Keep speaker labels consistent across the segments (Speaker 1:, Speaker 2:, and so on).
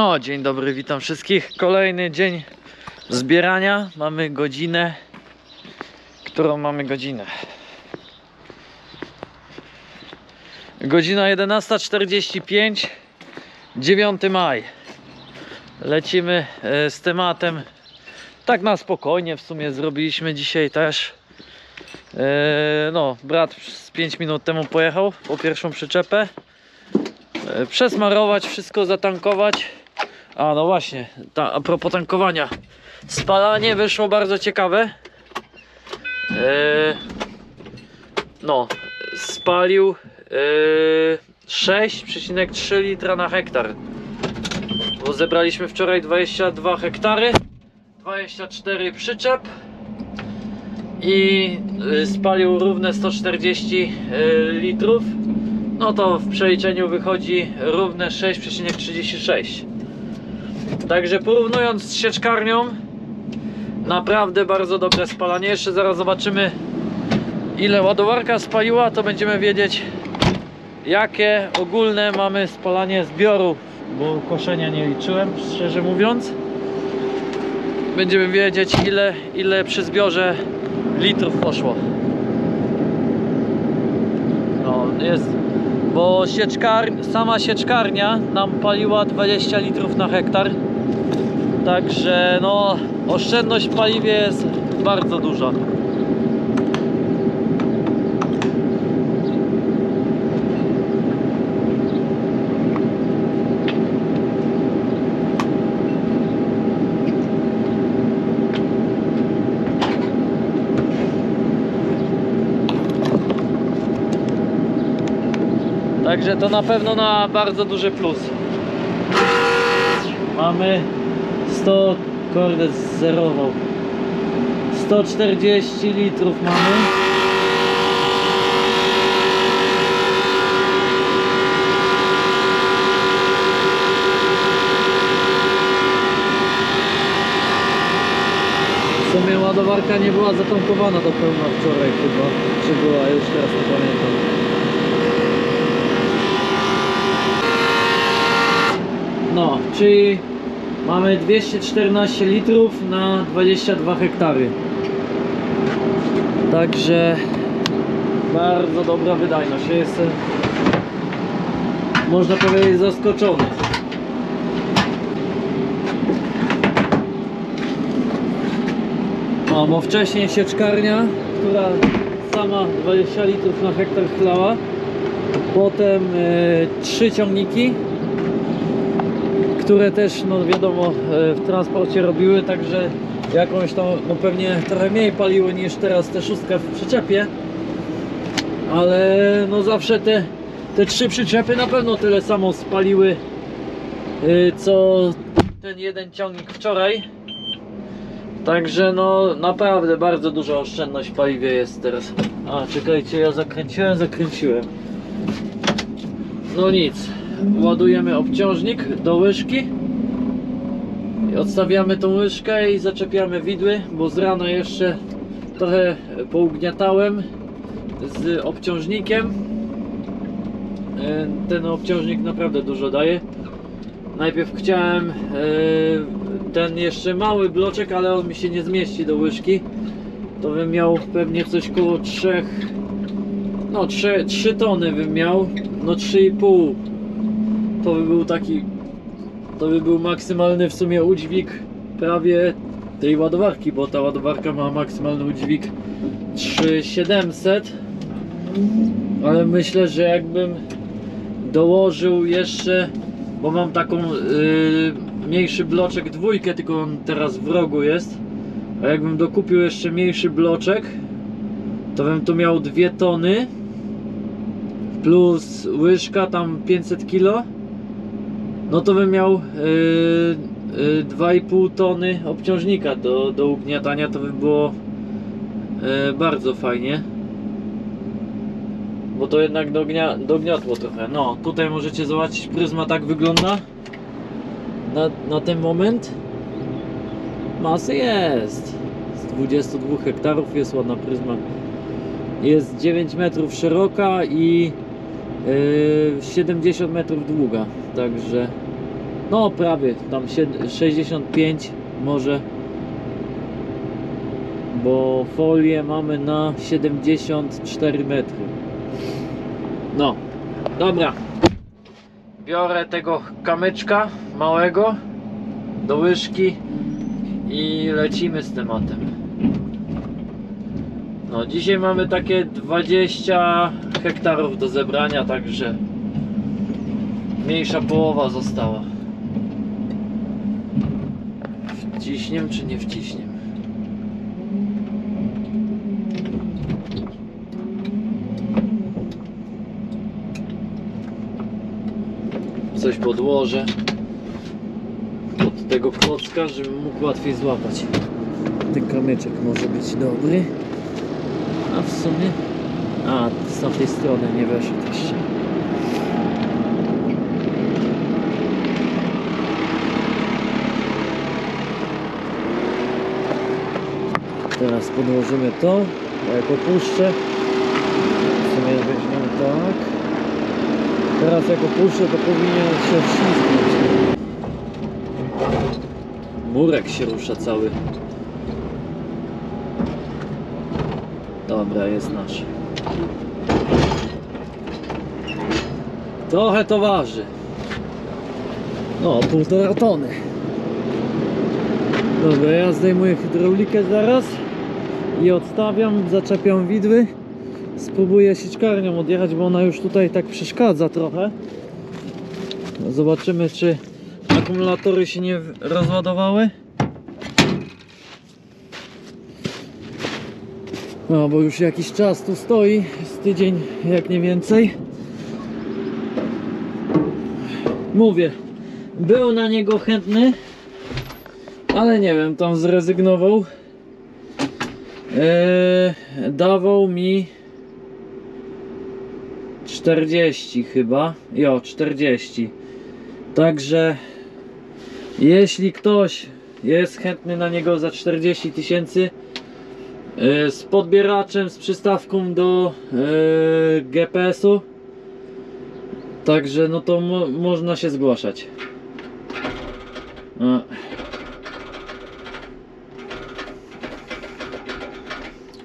Speaker 1: No, dzień dobry, witam wszystkich. Kolejny dzień zbierania. Mamy godzinę. Którą mamy godzinę? Godzina 11.45, 9 maj. Lecimy e, z tematem. Tak na spokojnie w sumie zrobiliśmy dzisiaj też. E, No, brat z 5 minut temu pojechał po pierwszą przyczepę. E, Przesmarować, wszystko zatankować. A no właśnie, ta, a propos tankowania. Spalanie wyszło bardzo ciekawe. E, no, spalił e, 6,3 litra na hektar. Bo zebraliśmy wczoraj 22 hektary, 24 przyczep i y, spalił równe 140 y, litrów. No to w przeliczeniu wychodzi równe 6,36. Także porównując z sieczkarnią, naprawdę bardzo dobre spalanie. Jeszcze zaraz zobaczymy ile ładowarka spaliła, to będziemy wiedzieć jakie ogólne mamy spalanie zbiorów, bo koszenia nie liczyłem, szczerze mówiąc. Będziemy wiedzieć ile, ile przy zbiorze litrów poszło. No, jest, bo sieczkar, sama sieczkarnia nam paliła 20 litrów na hektar. Także no, oszczędność w paliwie jest bardzo duża. Także to na pewno na bardzo duży plus. Mamy 100, kurde zerował. 140 litrów mamy. Sumie ładowarka nie była zatankowana do pełna wczoraj chyba. Czy była? Już teraz nie pamiętam. No, czyli mamy 214 litrów na 22 hektary. Także bardzo dobra wydajność. Jestem, można powiedzieć, zaskoczony. O, bo wcześniej sieczkarnia, która sama 20 litrów na hektar chlała. Potem e, trzy ciągniki które też, no wiadomo, e, w transporcie robiły, także jakąś tam, no pewnie trochę mniej paliły niż teraz te szóstka w przyczepie, ale no zawsze te, te trzy przyczepy na pewno tyle samo spaliły, y, co ten jeden ciągnik wczoraj. Także no naprawdę bardzo duża oszczędność w paliwie jest teraz. A czekajcie, ja zakręciłem, zakręciłem. No nic, ładujemy obciążnik do łyżki i odstawiamy tą łyżkę i zaczepiamy widły, bo z rana jeszcze trochę pougniatałem z obciążnikiem. E, Ten obciążnik naprawdę dużo daje. Najpierw chciałem e, ten jeszcze mały bloczek, ale on mi się nie zmieści do łyżki. To bym miał pewnie coś koło 3 no 3, 3 tony bym miał, no 3,5 to by był taki to by był maksymalny w sumie udźwig prawie tej ładowarki, bo ta ładowarka ma maksymalny udźwig 3700 ale myślę, że jakbym dołożył jeszcze bo mam taką yy, mniejszy bloczek dwójkę, tylko on teraz w rogu jest a jakbym dokupił jeszcze mniejszy bloczek to bym tu miał 2 tony plus łyżka tam 500 kg no to bym miał yy, yy, 2,5 tony obciążnika do, do ugniatania to by było yy, bardzo fajnie. Bo to jednak dognia, dogniotło trochę. No tutaj możecie zobaczyć pryzma tak wygląda. Na, na ten moment. Masy jest. Z 22 hektarów jest ładna pryzma. Jest 9 metrów szeroka i yy, 70 metrów długa także No prawie, tam sied- 65 może. Bo folię mamy na 74 metry. No, dobra. Biorę tego kamyczka małego do łyżki i lecimy z tematem. No, dzisiaj mamy takie 20 hektarów do zebrania, także mniejsza połowa została. Wciśniem czy nie wciśniem? Coś podłożę pod tego klocka, żebym mógł łatwiej złapać. Ten kamyczek może być dobry. A w sumie... A, z tamtej strony nie weszedł jeszcze. Teraz podłożymy to, a jak opuszczę, w sumie weźmiemy tak. Teraz jak opuszczę, to powinien się wślizgnąć. Murek się rusza cały. Dobra, jest nasz. Trochę to waży. No, półtora tony. Dobra, ja zdejmuję hydraulikę zaraz i odstawiam, zaczepiam widły. Spróbuję sieczkarnią odjechać, bo ona już tutaj tak przeszkadza trochę. Zobaczymy, czy akumulatory się nie rozładowały. No, bo już jakiś czas tu stoi, z tydzień jak nie więcej. Mówię, był na niego chętny, ale nie wiem, tam zrezygnował. Eee, dawał mi 40 chyba. Jo, 40. Także jeśli ktoś jest chętny na niego za 40 tysięcy e, z podbieraczem, z przystawką do e, GPS-u Także no to mo można się zgłaszać. A.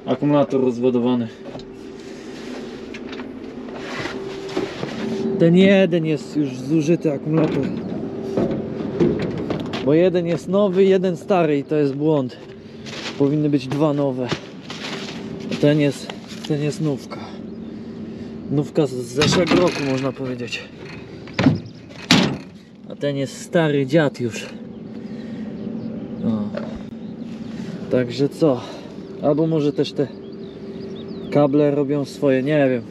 Speaker 1: Akumulator rozładowany. Ten jeden jest już zużyty akumulator. Bo jeden jest nowy, jeden stary i to jest błąd. Powinny być dwa nowe. A ten jest, ten jest nówka. Nówka z zeszłego roku można powiedzieć. A ten jest stary dziad już. No. Także co? Albo może też te kable robią swoje, nie wiem.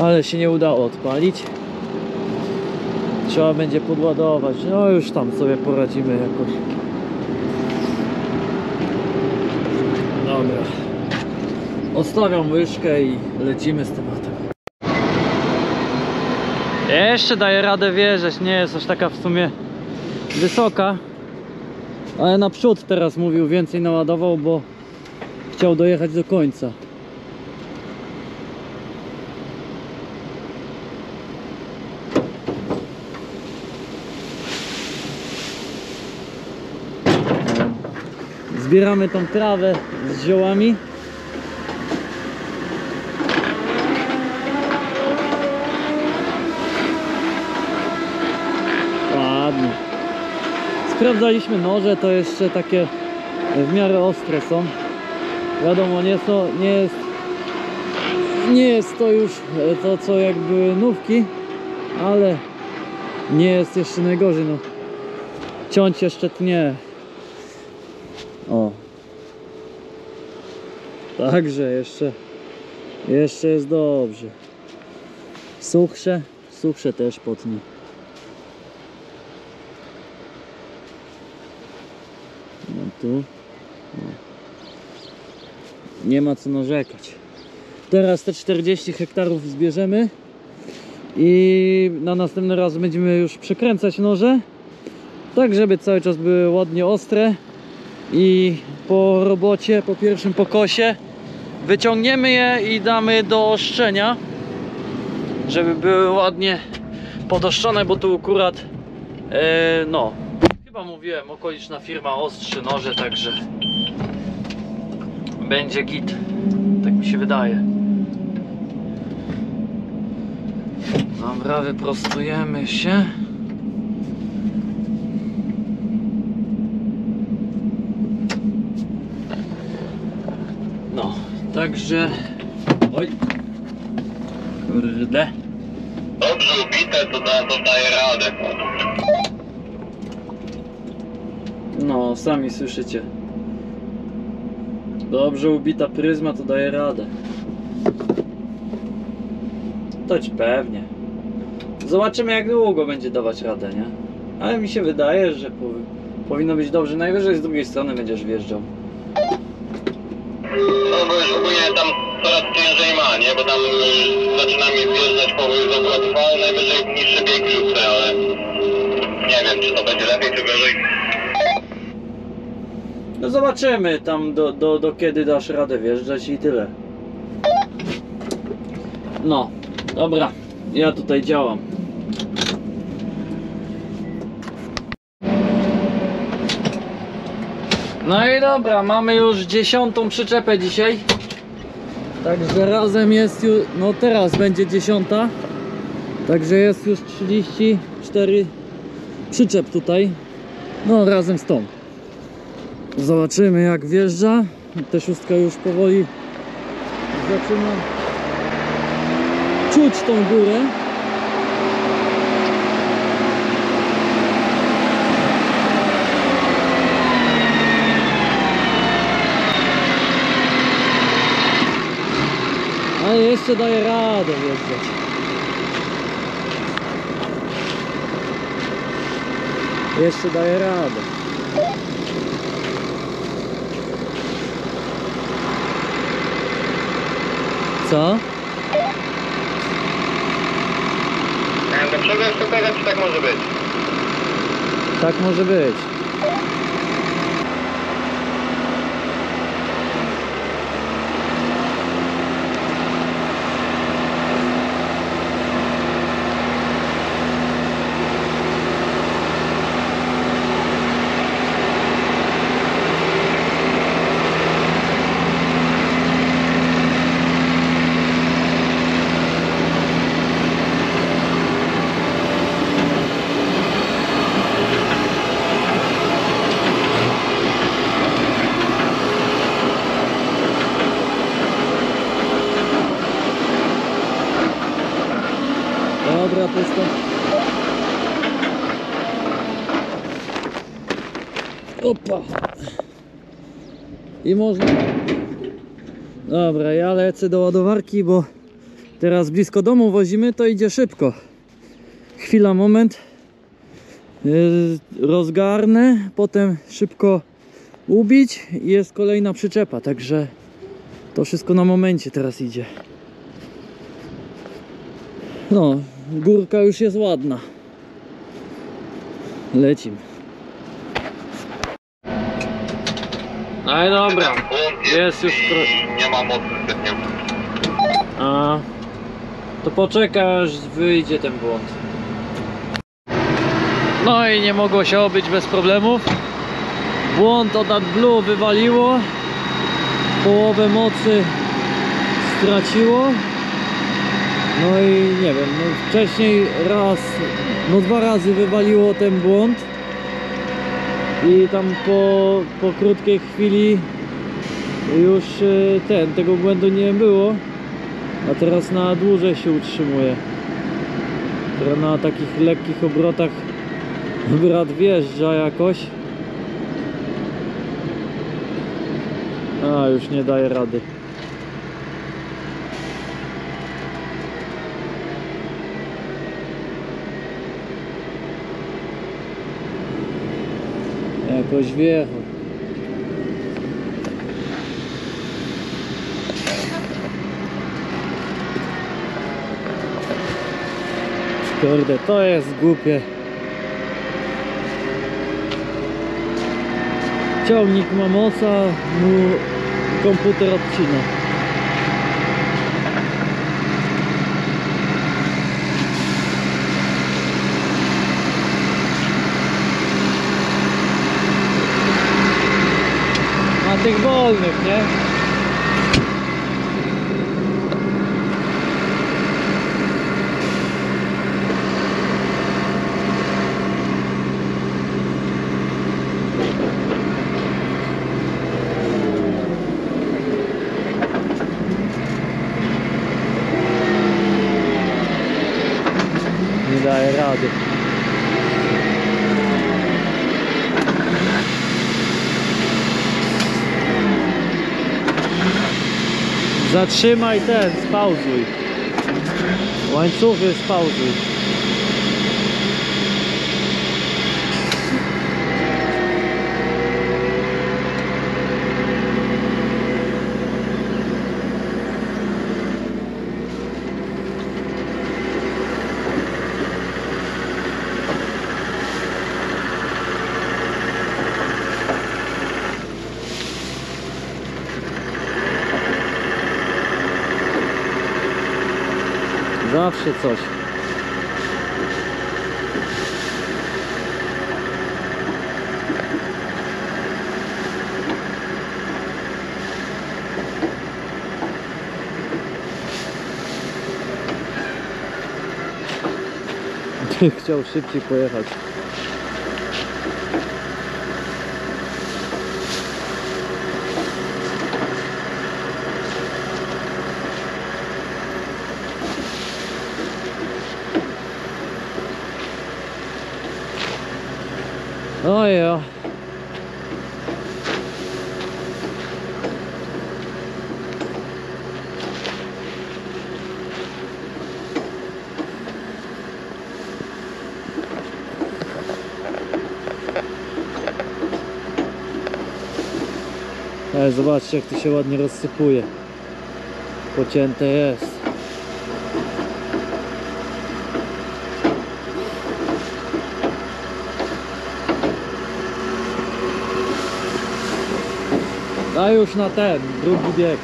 Speaker 1: Ale się nie udało odpalić. Trzeba będzie podładować. No już tam sobie poradzimy jakoś. Dobra. Odstawiam łyżkę i lecimy z tematem. Jeszcze daję radę wjeżdżać, nie jest aż taka w sumie wysoka. Ale naprzód teraz mówił więcej naładował, bo chciał dojechać do końca. Zbieramy tą trawę z ziołami. Ładnie. Sprawdzaliśmy noże, to jeszcze takie w miarę ostre są. Wiadomo, nie, są, nie jest nie jest to już e, to co jak były nówki, ale nie jest jeszcze najgorzej. No. Ciąć jeszcze tnie. O. Także jeszcze jeszcze jest dobrze. Suchsze, suchsze też potnie. No tu. Nie ma co narzekać. Teraz te 40 hektarów zbierzemy i na następny raz będziemy już przekręcać noże tak żeby cały czas były ładnie ostre i po robocie, po pierwszym pokosie wyciągniemy je i damy do oszczenia żeby były ładnie podoszczone, bo tu akurat E, no, chyba mówiłem, okoliczna firma ostrzy noże, także będzie git. Tak mi się wydaje. Dobra, wyprostujemy się. No, także. Oj. Kurde.
Speaker 2: Dobrze ubite, to, da, to daje radę.
Speaker 1: No, sami słyszycie. Dobrze ubita pryzma to daje radę. Toć pewnie. Zobaczymy jak długo będzie dawać radę, nie? Ale mi się wydaje, że powi powinno być dobrze. Najwyżej z drugiej strony będziesz wjeżdżał.
Speaker 2: No bo już ogólnie tam coraz ciężej ma, nie? Bo tam y, zaczyna mi wjeżdżać poły z obrotów, najwyżej niższy bieg rzucę, ale nie wiem, czy to będzie lepiej, czy gorzej.
Speaker 1: No zobaczymy tam do, do, do kiedy dasz radę wjeżdżać i tyle. No, dobra. Ja tutaj działam. No i dobra, mamy już dziesiątą przyczepę dzisiaj. Także razem jest już, no teraz będzie dziesiąta. Także jest już 34 przyczep tutaj. No razem z tą. Zobaczymy jak wjeżdża. Ta szóstka już powoli zaczyna czuć tą górę. Ale jeszcze daje radę wjeżdżać. Jeszcze daje radę. Co?
Speaker 2: Nie wiem, do przodu tak może być?
Speaker 1: Tak może być. Dobra, pusto. Opa. I można. Dobra, ja lecę do ładowarki, bo teraz blisko domu wozimy, to idzie szybko. Chwila, moment. Yy, Rozgarnę, potem szybko ubić i jest kolejna przyczepa, także to wszystko na momencie teraz idzie. No, górka już jest ładna. Lecimy. No i dobra.
Speaker 2: Błąd
Speaker 1: Jest już
Speaker 2: i nie ma mocy zbytnio.
Speaker 1: A to poczeka aż wyjdzie ten błąd. No i nie mogło się obyć bez problemów. Błąd od AdBlue wywaliło. Połowę mocy straciło. No i nie wiem, no wcześniej raz, no dwa razy wywaliło ten błąd. I tam po, po krótkiej chwili już e, ten, tego błędu nie było. A teraz na dłużej się utrzymuje. Na takich lekkich obrotach brat wjeżdża jakoś. A, już nie daje rady. Jakoś wjechał. Kurde, to jest głupie. Ciągnik ma moca, mu komputer odcina. Tych wolnych, nie? Nie daje rady. Zatrzymaj ten, spauzuj. Łańcuchy spauzuj. Zawsze coś. Chciał szybciej pojechać. No ja. Ale zobaczcie jak to się ładnie rozsypuje. Pocięte jest. A już na ten, drugi bieg.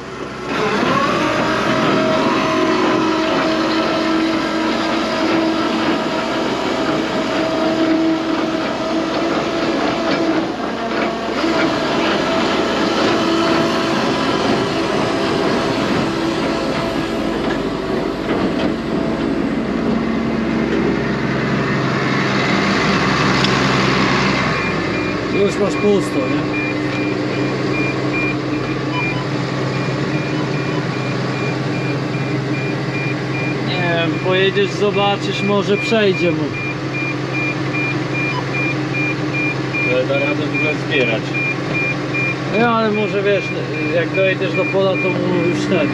Speaker 1: Już masz pusto, nie wiem, pojedziesz, zobaczysz, może przejdzie mu.
Speaker 3: Ale da radę w ogóle zbierać.
Speaker 1: No ale może wiesz, jak dojedziesz do pola, to mu już ten.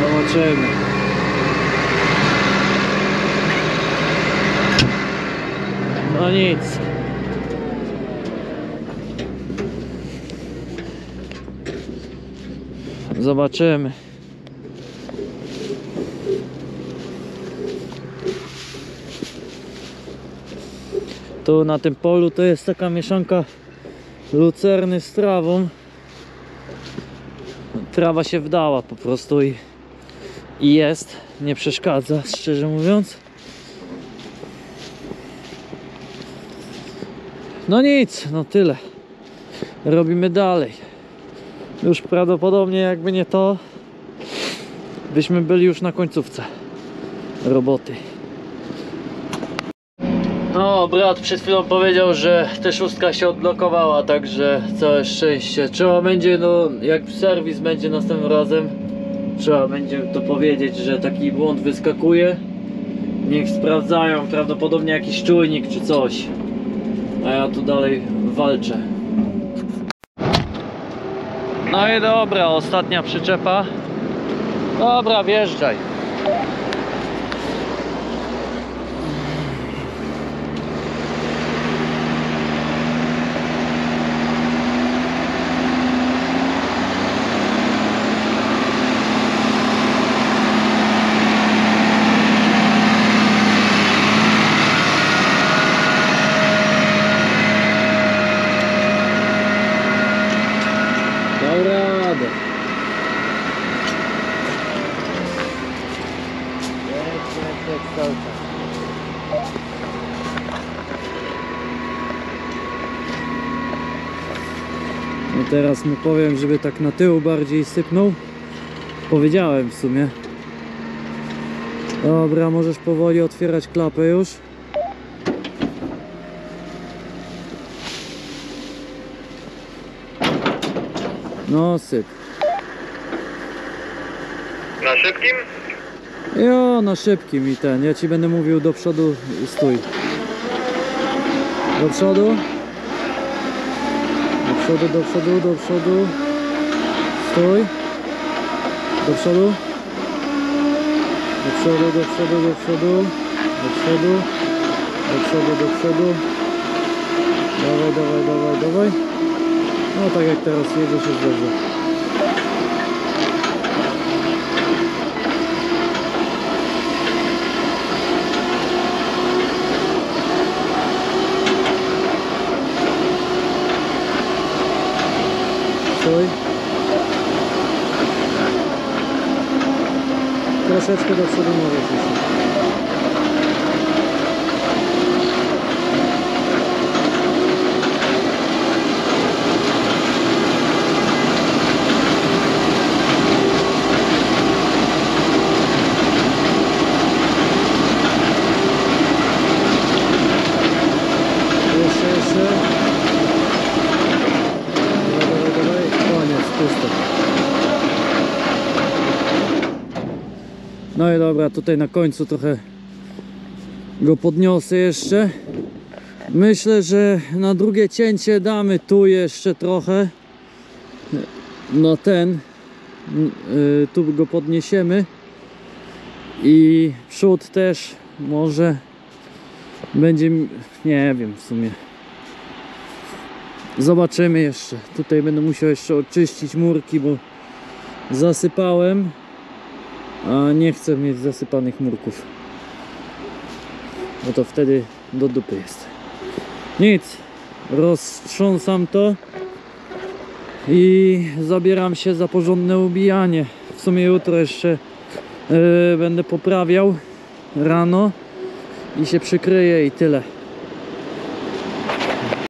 Speaker 1: Zobaczymy. No nic. Zobaczymy. Tu na tym polu to jest taka mieszanka lucerny z trawą. Trawa się wdała po prostu i, i jest, nie przeszkadza, szczerze mówiąc. No nic, no tyle. Robimy dalej. Już prawdopodobnie jakby nie to, byśmy byli już na końcówce roboty. No, brat przed chwilą powiedział, że ta szóstka się odblokowała, także całe szczęście. Trzeba będzie, no, jak serwis będzie następnym razem, trzeba będzie to powiedzieć, że taki błąd wyskakuje. Niech sprawdzają, prawdopodobnie jakiś czujnik czy coś. A ja tu dalej walczę. No i dobra, ostatnia przyczepa. Dobra, wjeżdżaj. Teraz mu powiem, żeby tak na tył bardziej sypnął. Powiedziałem w sumie. Dobra, możesz powoli otwierać klapę już. No syp.
Speaker 2: Na szybkim?
Speaker 1: Jo, na szybkim i ten. Ja ci będę mówił do przodu, stój. Do przodu. Do przodu, do przodu, do przodu. Stój. Do przodu. Do przodu, do przodu, do przodu. Do przodu. Do przodu, do przodu. Dawaj, dawaj, dawaj, dawaj. No tak jak teraz jedziesz jest dobrze. Troszeczkę do przodu możesz dobra, tutaj na końcu trochę go podniosę jeszcze. Myślę, że na drugie cięcie damy tu jeszcze trochę. No ten. y, Tu go podniesiemy. I przód też może będzie, nie wiem w sumie. Zobaczymy jeszcze. Tutaj będę musiał jeszcze oczyścić murki, bo zasypałem, a nie chcę mieć zasypanych murków. Bo to wtedy do dupy jest. Nic. Roztrząsam to i zabieram się za porządne ubijanie. W sumie jutro jeszcze e, będę poprawiał rano i się przykryję i tyle.